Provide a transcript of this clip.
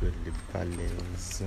Beleza. Beleza.